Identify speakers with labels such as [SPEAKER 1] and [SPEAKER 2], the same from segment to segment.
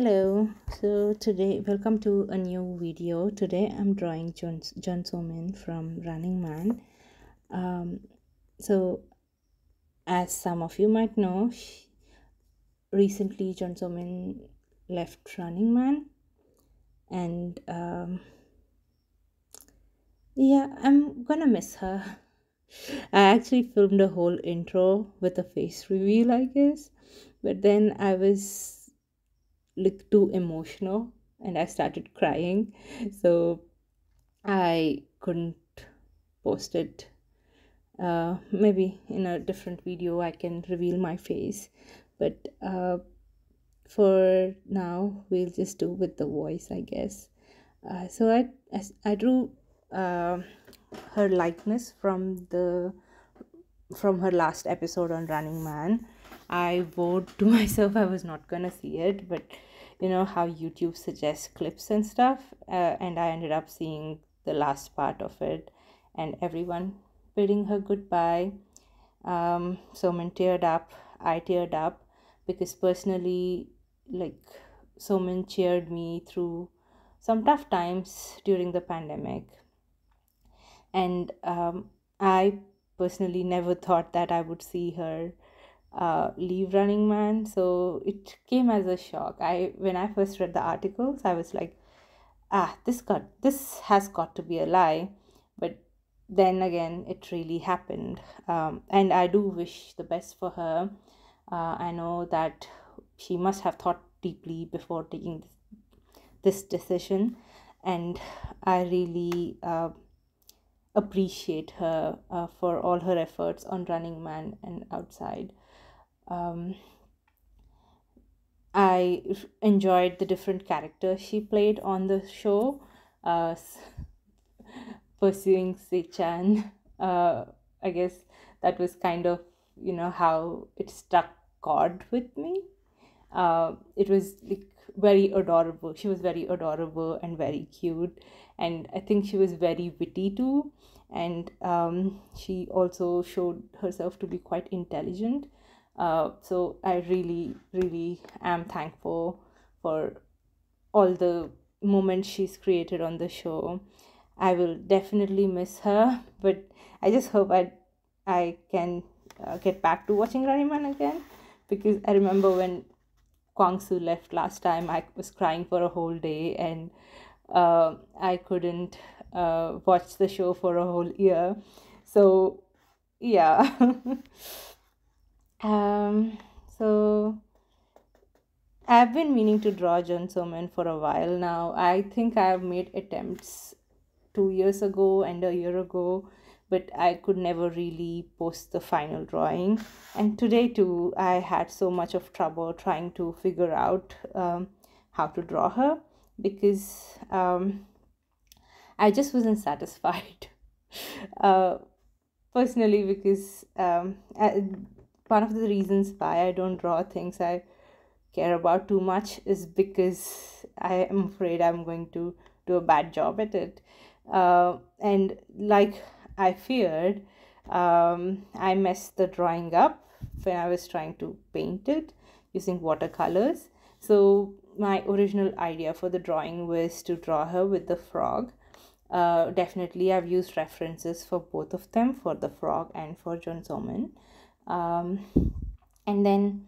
[SPEAKER 1] Hello, so today, welcome to a new video. Today I'm drawing Jeon, Jeon Somin from Running Man. Um, so, as some of you might know, recently Jeon Somin left Running Man, and um, yeah, I'm gonna miss her. I actually filmed a whole intro with a face reveal, I guess, but then I was like too emotional and I started crying, so I couldn't post it. Uh, maybe in a different video I can reveal my face, but uh, for now we'll just do with the voice, I guess. Uh, so I, I I drew uh, her likeness from the from her last episode on Running Man. I vowed to myself I was not gonna see it, but you know how YouTube suggests clips and stuff, uh, and I ended up seeing the last part of it, and everyone bidding her goodbye. Um, Somin teared up. I teared up because personally, like Somin cheered me through some tough times during the pandemic and um, I personally never thought that I would see her uh, leave Running Man. So it came as a shock. I when I first read the articles, I was like, ah, this got this has got to be a lie. But then again, it really happened, um, and I do wish the best for her. Uh, I know that she must have thought deeply before taking this, decision, and I really. Uh, appreciate her uh, for all her efforts on Running Man and outside. Um, I enjoyed the different characters she played on the show, uh, pursuing Sechan. Uh, I guess that was kind of you know how it struck chord with me. Uh, it was like very adorable. She was very adorable and very cute, and I think she was very witty too. And um, she also showed herself to be quite intelligent. Uh, so I really, really am thankful for all the moments she's created on the show. I will definitely miss her, but I just hope I I can uh, get back to watching Running Man again because I remember when Kwang Soo left last time, I was crying for a whole day and uh, I couldn't uh, watch the show for a whole year. So, yeah. um, so, I've been meaning to draw Jeon Somin for a while now. I think I've made attempts two years ago and a year ago, but I could never really post the final drawing. And today, too, I had so much of trouble trying to figure out um, how to draw her because um, I just wasn't satisfied. uh, personally, because um, I, one of the reasons why I don't draw things I care about too much is because I am afraid I'm going to do a bad job at it. Uh, and like I feared, um, I messed the drawing up when I was trying to paint it using watercolors. So my original idea for the drawing was to draw her with the frog uh, definitely I've used references for both of them for the frog and for Jeon Somin um, and then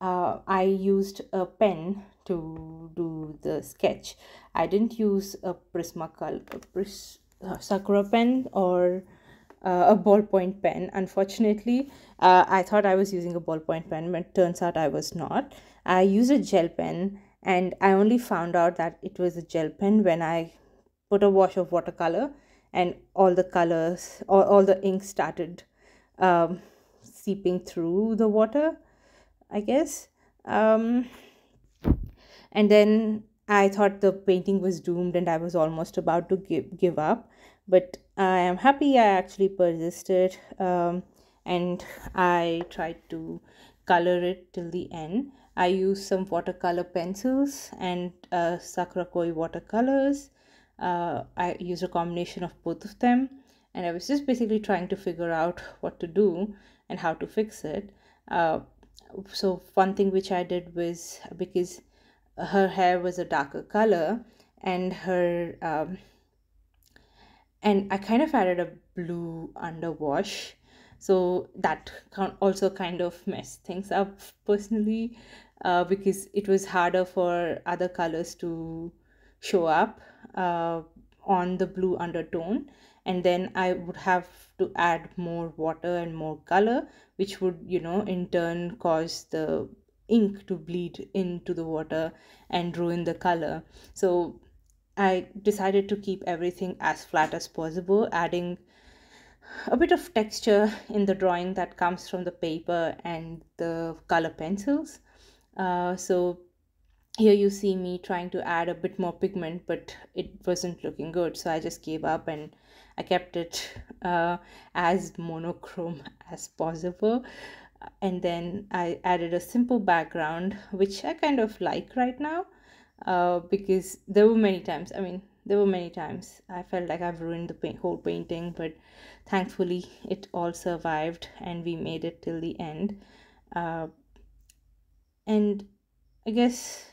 [SPEAKER 1] uh, I used a pen to do the sketch. I didn't use a Prismacolor a Pris, uh, Sakura pen or uh, a ballpoint pen. Unfortunately uh, I thought I was using a ballpoint pen but turns out I was not. I used a gel pen and I only found out that it was a gel pen when I put a wash of watercolor and all the colors all, all the ink started um, seeping through the water i guess. Um, and then i thought the painting was doomed and i was almost about to give, give up. But i am happy i actually persisted um, and i tried to color it till the end. I used some watercolor pencils and uh, sakura koi watercolors. Uh, I used a combination of both of them. And I was just basically trying to figure out what to do and how to fix it. Uh, so one thing which I did was because her hair was a darker color and her um, and I kind of added a blue underwash so that also kind of messed things up personally uh, because it was harder for other colors to show up uh, on the blue undertone and then I would have to add more water and more color which would you know in turn cause the ink to bleed into the water and ruin the color. So I decided to keep everything as flat as possible adding a bit of texture in the drawing that comes from the paper and the color pencils. Uh, so here you see me trying to add a bit more pigment but it wasn't looking good so i just gave up and i kept it uh, as monochrome as possible. And then i added a simple background which i kind of like right now uh, because there were many times i mean there were many times i felt like i've ruined the paint, whole painting but thankfully it all survived and we made it till the end. Uh, and i guess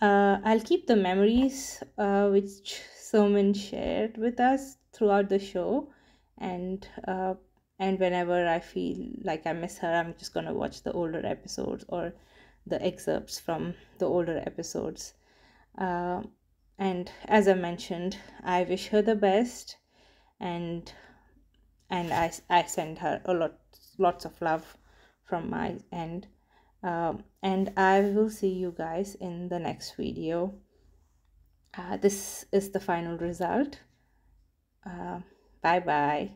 [SPEAKER 1] uh, I'll keep the memories uh, which Somin shared with us throughout the show, and uh, and whenever I feel like I miss her, I'm just gonna watch the older episodes or the excerpts from the older episodes. Uh, and as I mentioned, I wish her the best, and and I I send her a lot lots of love from my end um, and I will see you guys in the next video. Uh, this is the final result. Uh, bye bye.